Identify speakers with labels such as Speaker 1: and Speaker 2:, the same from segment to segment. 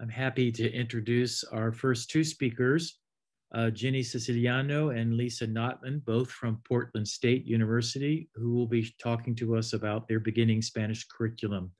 Speaker 1: I'm happy to introduce our first two speakers, uh, Jenny Ceciliano and Lisa Notman, both from Portland State University, who will be talking to us about their beginning Spanish curriculum.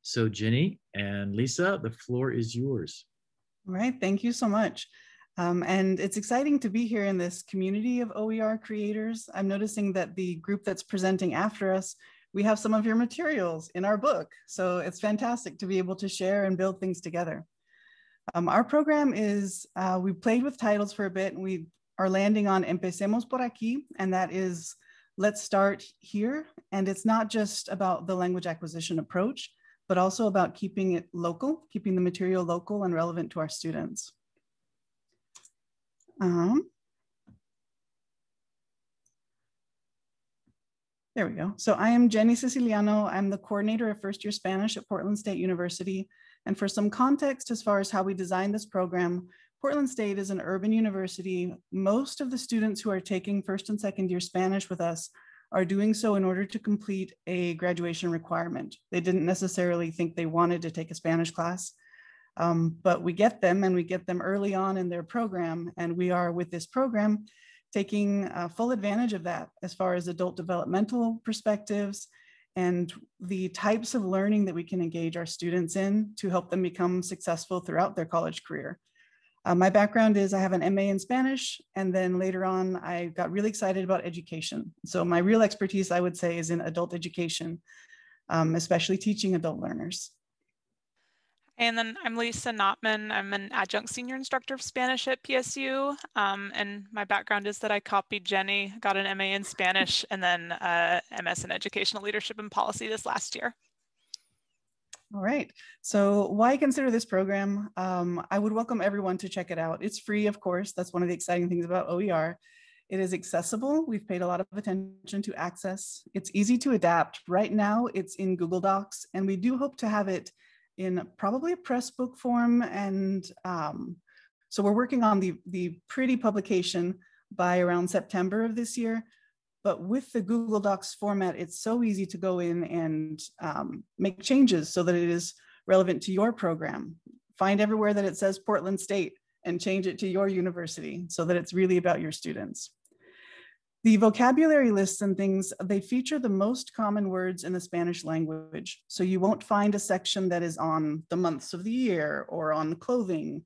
Speaker 1: So Jenny and Lisa, the floor is yours.
Speaker 2: All right, thank you so much. Um, and it's exciting to be here in this community of OER creators. I'm noticing that the group that's presenting after us we have some of your materials in our book. So it's fantastic to be able to share and build things together. Um, our program is, uh, we played with titles for a bit and we are landing on Empecemos por aquí, and that is let's start here. And it's not just about the language acquisition approach, but also about keeping it local, keeping the material local and relevant to our students. Um, There we go. So I am Jenny Ceciliano. I'm the coordinator of first year Spanish at Portland State University. And for some context as far as how we designed this program, Portland State is an urban university. Most of the students who are taking first and second year Spanish with us are doing so in order to complete a graduation requirement. They didn't necessarily think they wanted to take a Spanish class, um, but we get them and we get them early on in their program. And we are with this program taking uh, full advantage of that as far as adult developmental perspectives and the types of learning that we can engage our students in to help them become successful throughout their college career. Uh, my background is I have an MA in Spanish, and then later on, I got really excited about education. So my real expertise, I would say, is in adult education, um, especially teaching adult learners.
Speaker 3: And then I'm Lisa Notman. I'm an adjunct senior instructor of Spanish at PSU. Um, and my background is that I copied Jenny, got an MA in Spanish, and then uh, MS in Educational Leadership and Policy this last year.
Speaker 2: All right. So why consider this program? Um, I would welcome everyone to check it out. It's free, of course. That's one of the exciting things about OER. It is accessible. We've paid a lot of attention to access. It's easy to adapt. Right now, it's in Google Docs, and we do hope to have it in probably a press book form. And um, so we're working on the, the pretty publication by around September of this year. But with the Google Docs format, it's so easy to go in and um, make changes so that it is relevant to your program. Find everywhere that it says Portland State and change it to your university so that it's really about your students. The vocabulary lists and things, they feature the most common words in the Spanish language. So you won't find a section that is on the months of the year or on clothing.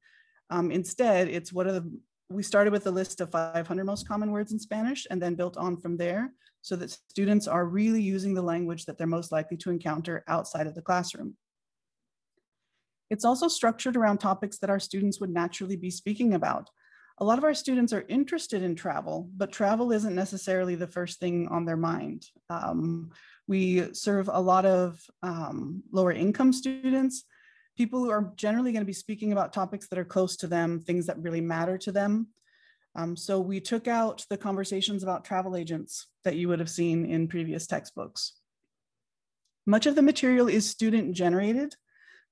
Speaker 2: Um, instead, it's what are the, we started with a list of 500 most common words in Spanish and then built on from there so that students are really using the language that they're most likely to encounter outside of the classroom. It's also structured around topics that our students would naturally be speaking about a lot of our students are interested in travel, but travel isn't necessarily the first thing on their mind. Um, we serve a lot of um, lower income students, people who are generally going to be speaking about topics that are close to them, things that really matter to them. Um, so we took out the conversations about travel agents that you would have seen in previous textbooks. Much of the material is student generated,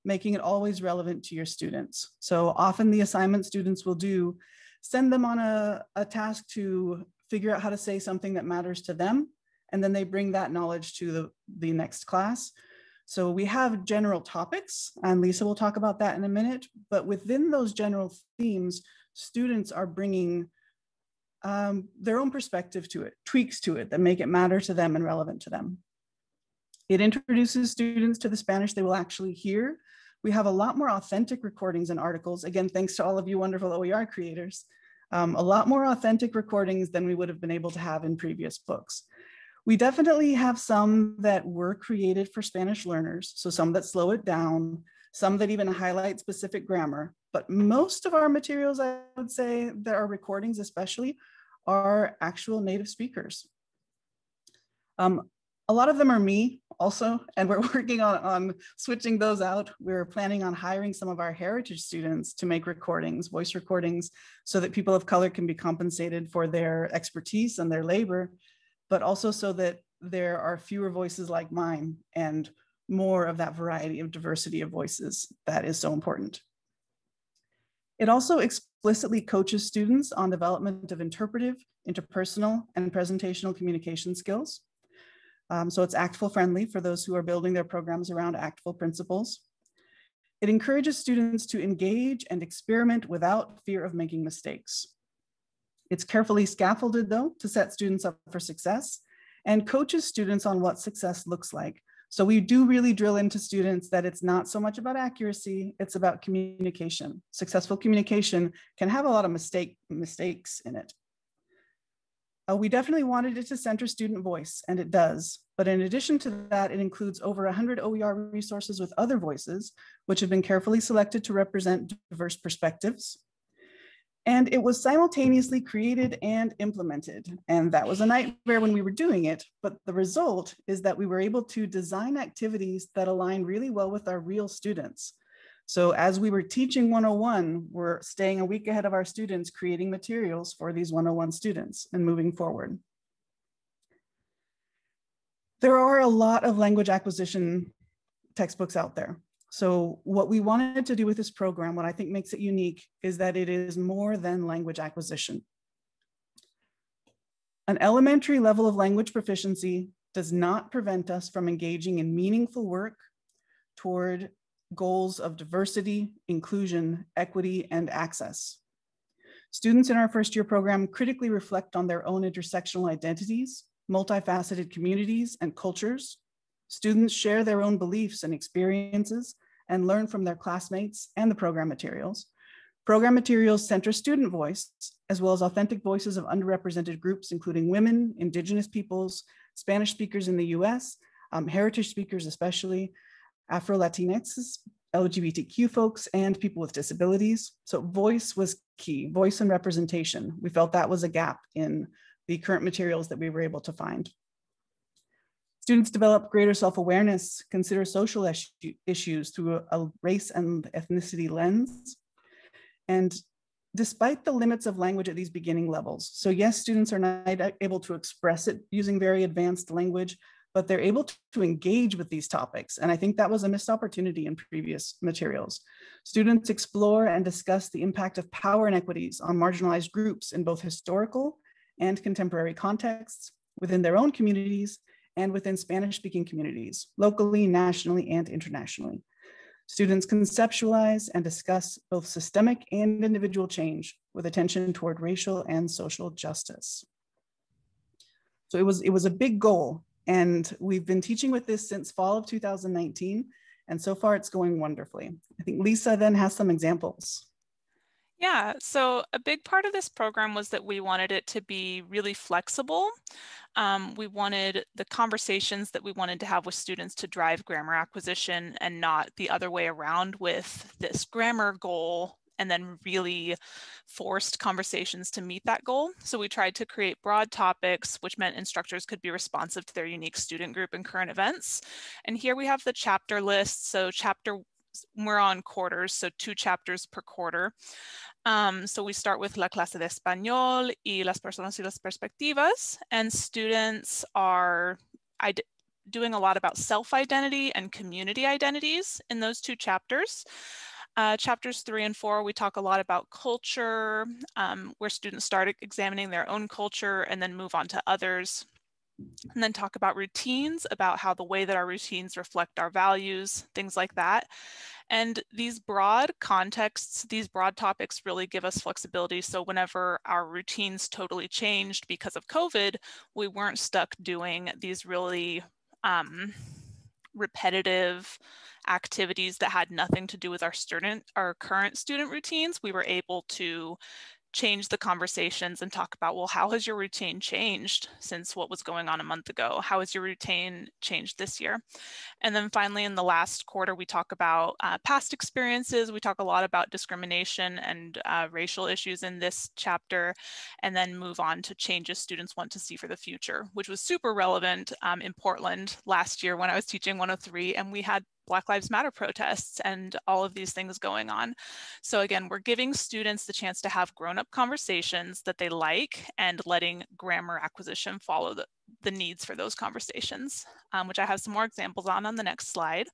Speaker 2: making it always relevant to your students. So often the assignment students will do send them on a, a task to figure out how to say something that matters to them. And then they bring that knowledge to the, the next class. So we have general topics, and Lisa will talk about that in a minute. But within those general themes, students are bringing um, their own perspective to it, tweaks to it that make it matter to them and relevant to them. It introduces students to the Spanish they will actually hear we have a lot more authentic recordings and articles. Again, thanks to all of you wonderful OER creators. Um, a lot more authentic recordings than we would have been able to have in previous books. We definitely have some that were created for Spanish learners, so some that slow it down, some that even highlight specific grammar, but most of our materials, I would say, that are recordings especially, are actual native speakers. Um, a lot of them are me also, and we're working on, on switching those out. We're planning on hiring some of our heritage students to make recordings, voice recordings, so that people of color can be compensated for their expertise and their labor, but also so that there are fewer voices like mine and more of that variety of diversity of voices that is so important. It also explicitly coaches students on development of interpretive, interpersonal, and presentational communication skills. Um, so it's ACTFL friendly for those who are building their programs around ACTFL principles. It encourages students to engage and experiment without fear of making mistakes. It's carefully scaffolded though to set students up for success and coaches students on what success looks like. So we do really drill into students that it's not so much about accuracy, it's about communication. Successful communication can have a lot of mistake, mistakes in it. Uh, we definitely wanted it to center student voice, and it does. But in addition to that, it includes over 100 OER resources with other voices, which have been carefully selected to represent diverse perspectives. And it was simultaneously created and implemented. And that was a nightmare when we were doing it. But the result is that we were able to design activities that align really well with our real students. So as we were teaching 101, we're staying a week ahead of our students, creating materials for these 101 students and moving forward. There are a lot of language acquisition textbooks out there. So what we wanted to do with this program, what I think makes it unique is that it is more than language acquisition. An elementary level of language proficiency does not prevent us from engaging in meaningful work toward goals of diversity, inclusion, equity, and access. Students in our first year program critically reflect on their own intersectional identities, multifaceted communities, and cultures. Students share their own beliefs and experiences and learn from their classmates and the program materials. Program materials center student voice, as well as authentic voices of underrepresented groups, including women, indigenous peoples, Spanish speakers in the US, um, heritage speakers especially, Afro-Latinx, LGBTQ folks, and people with disabilities. So voice was key, voice and representation. We felt that was a gap in the current materials that we were able to find. Students develop greater self-awareness, consider social issues through a race and ethnicity lens. And despite the limits of language at these beginning levels, so yes, students are not able to express it using very advanced language, but they're able to engage with these topics. And I think that was a missed opportunity in previous materials. Students explore and discuss the impact of power inequities on marginalized groups in both historical and contemporary contexts, within their own communities, and within Spanish-speaking communities, locally, nationally, and internationally. Students conceptualize and discuss both systemic and individual change with attention toward racial and social justice. So it was, it was a big goal and we've been teaching with this since fall of 2019. And so far it's going wonderfully. I think Lisa then has some examples.
Speaker 3: Yeah, so a big part of this program was that we wanted it to be really flexible. Um, we wanted the conversations that we wanted to have with students to drive grammar acquisition and not the other way around with this grammar goal and then really forced conversations to meet that goal. So we tried to create broad topics, which meant instructors could be responsive to their unique student group and current events. And here we have the chapter list. So chapter, we're on quarters, so two chapters per quarter. Um, so we start with La clase de español y las personas y las perspectivas, and students are doing a lot about self-identity and community identities in those two chapters. Uh, chapters three and four, we talk a lot about culture, um, where students start examining their own culture and then move on to others. And then talk about routines, about how the way that our routines reflect our values, things like that. And these broad contexts, these broad topics really give us flexibility. So whenever our routines totally changed because of COVID, we weren't stuck doing these really um, repetitive activities that had nothing to do with our student, our current student routines, we were able to change the conversations and talk about, well, how has your routine changed since what was going on a month ago? How has your routine changed this year? And then finally, in the last quarter, we talk about uh, past experiences. We talk a lot about discrimination and uh, racial issues in this chapter, and then move on to changes students want to see for the future, which was super relevant um, in Portland last year when I was teaching 103, and we had Black Lives Matter protests and all of these things going on. So again, we're giving students the chance to have grown-up conversations that they like and letting grammar acquisition follow the, the needs for those conversations, um, which I have some more examples on on the next slide.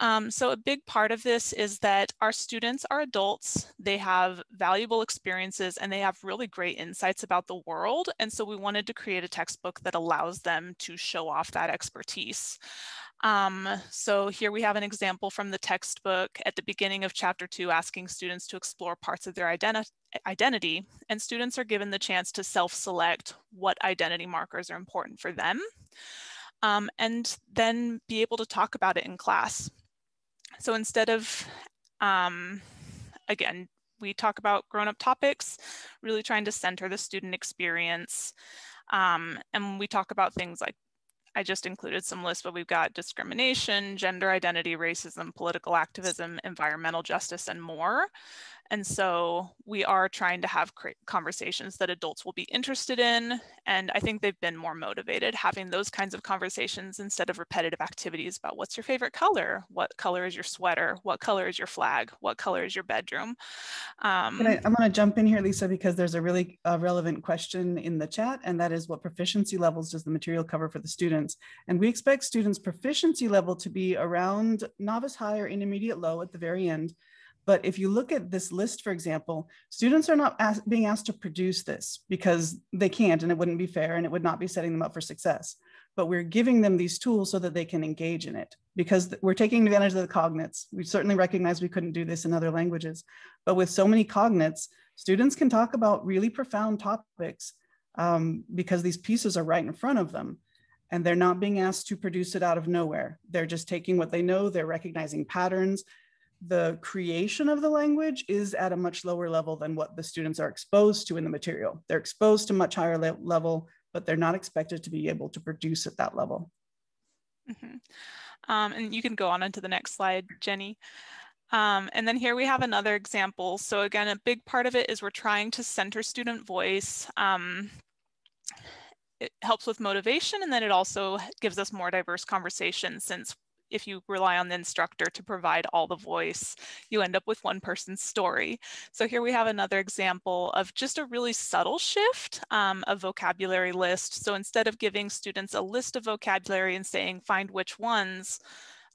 Speaker 3: Um, so a big part of this is that our students are adults, they have valuable experiences and they have really great insights about the world. And so we wanted to create a textbook that allows them to show off that expertise. Um, so here we have an example from the textbook at the beginning of chapter two, asking students to explore parts of their identi identity. And students are given the chance to self-select what identity markers are important for them. Um, and then be able to talk about it in class. So instead of, um, again, we talk about grown-up topics, really trying to center the student experience. Um, and we talk about things like I just included some lists, but we've got discrimination, gender identity, racism, political activism, environmental justice, and more. And so we are trying to have conversations that adults will be interested in. And I think they've been more motivated having those kinds of conversations instead of repetitive activities about what's your favorite color? What color is your sweater? What color is your flag? What color is your bedroom?
Speaker 2: Um, I, am going to jump in here, Lisa, because there's a really uh, relevant question in the chat, and that is what proficiency levels does the material cover for the students? And we expect students' proficiency level to be around novice high or intermediate low at the very end but if you look at this list, for example, students are not ask, being asked to produce this because they can't and it wouldn't be fair and it would not be setting them up for success. But we're giving them these tools so that they can engage in it because we're taking advantage of the cognates. We certainly recognize we couldn't do this in other languages, but with so many cognates, students can talk about really profound topics um, because these pieces are right in front of them and they're not being asked to produce it out of nowhere. They're just taking what they know, they're recognizing patterns, the creation of the language is at a much lower level than what the students are exposed to in the material. They're exposed to much higher le level, but they're not expected to be able to produce at that level.
Speaker 3: Mm -hmm. um, and you can go on into the next slide, Jenny. Um, and then here we have another example. So again, a big part of it is we're trying to center student voice. Um, it helps with motivation and then it also gives us more diverse conversations since if you rely on the instructor to provide all the voice, you end up with one person's story. So here we have another example of just a really subtle shift um, of vocabulary list. So instead of giving students a list of vocabulary and saying, find which ones,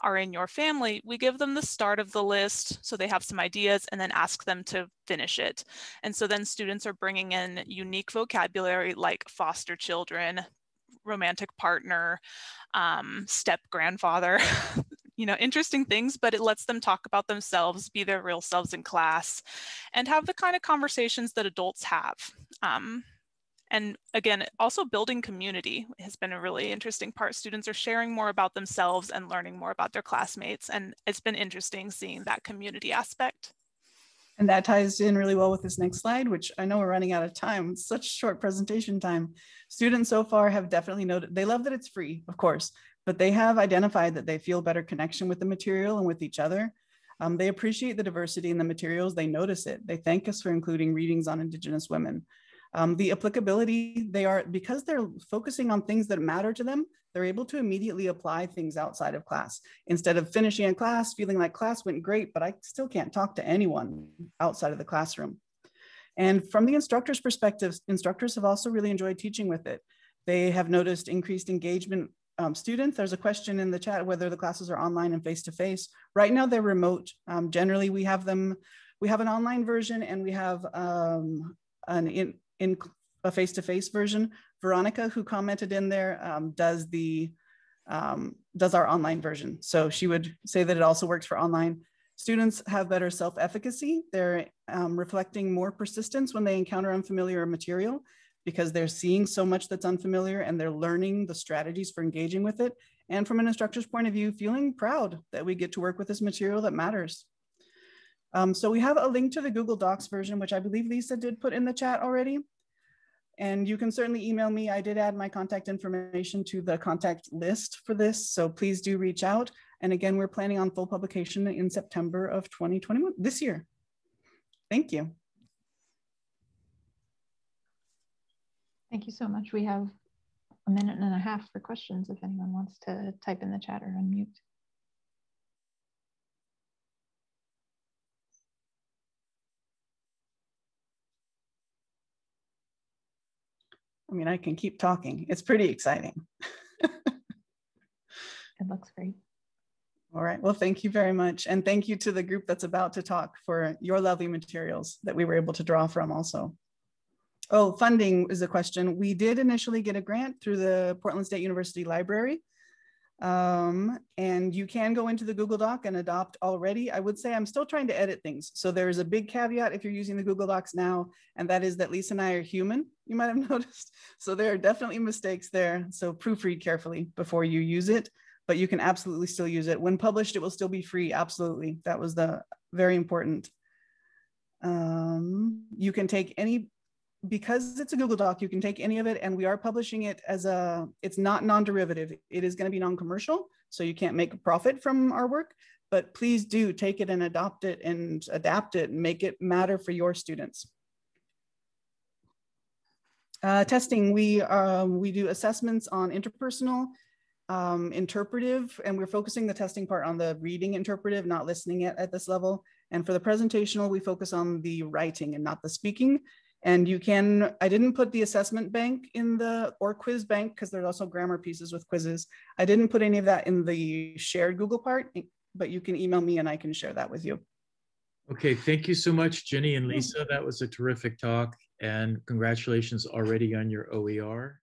Speaker 3: are in your family, we give them the start of the list so they have some ideas and then ask them to finish it. And so then students are bringing in unique vocabulary like foster children, romantic partner, um, step grandfather, you know, interesting things, but it lets them talk about themselves, be their real selves in class, and have the kind of conversations that adults have. Um, and again, also building community has been a really interesting part. Students are sharing more about themselves and learning more about their classmates. And it's been interesting seeing that community aspect.
Speaker 2: And that ties in really well with this next slide, which I know we're running out of time. Such short presentation time. Students so far have definitely noted, they love that it's free, of course, but they have identified that they feel better connection with the material and with each other. Um, they appreciate the diversity in the materials, they notice it. They thank us for including readings on Indigenous women. Um, the applicability, they are, because they're focusing on things that matter to them, they're able to immediately apply things outside of class instead of finishing a class, feeling like class went great, but I still can't talk to anyone outside of the classroom. And from the instructor's perspective, instructors have also really enjoyed teaching with it. They have noticed increased engagement um, students. There's a question in the chat whether the classes are online and face-to-face. -face. Right now they're remote. Um, generally we have them, we have an online version and we have um, an in, in a face-to-face -face version. Veronica, who commented in there, um, does the um, does our online version. So she would say that it also works for online. Students have better self-efficacy. They're um, reflecting more persistence when they encounter unfamiliar material because they're seeing so much that's unfamiliar and they're learning the strategies for engaging with it. And from an instructor's point of view, feeling proud that we get to work with this material that matters. Um, so we have a link to the Google Docs version, which I believe Lisa did put in the chat already. And you can certainly email me. I did add my contact information to the contact list for this, so please do reach out. And again, we're planning on full publication in September of 2021, this year. Thank you.
Speaker 4: Thank you so much. We have a minute and a half for questions if anyone wants to type in the chat or unmute.
Speaker 2: I mean, I can keep talking. It's pretty exciting.
Speaker 4: it looks great.
Speaker 2: All right. Well, thank you very much. And thank you to the group that's about to talk for your lovely materials that we were able to draw from also. Oh, funding is a question. We did initially get a grant through the Portland State University Library. Um, and you can go into the Google Doc and adopt already. I would say I'm still trying to edit things. So there's a big caveat if you're using the Google Docs now, and that is that Lisa and I are human, you might have noticed. So there are definitely mistakes there. So proofread carefully before you use it, but you can absolutely still use it. When published, it will still be free. Absolutely. That was the very important. Um, you can take any because it's a Google Doc, you can take any of it and we are publishing it as a, it's not non-derivative. It is gonna be non-commercial, so you can't make a profit from our work, but please do take it and adopt it and adapt it and make it matter for your students. Uh, testing, we, um, we do assessments on interpersonal, um, interpretive, and we're focusing the testing part on the reading interpretive, not listening at, at this level. And for the presentational, we focus on the writing and not the speaking. And you can, I didn't put the assessment bank in the, or quiz bank, because there's also grammar pieces with quizzes. I didn't put any of that in the shared Google part, eh, but you can email me and I can share that with you.
Speaker 1: Okay, thank you so much, Jenny and Lisa. That was a terrific talk and congratulations already on your OER.